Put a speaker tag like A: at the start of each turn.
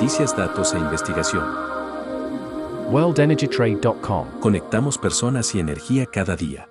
A: noticias, datos e investigación.
B: WorldEnergyTrade.com
A: Conectamos personas y energía cada día.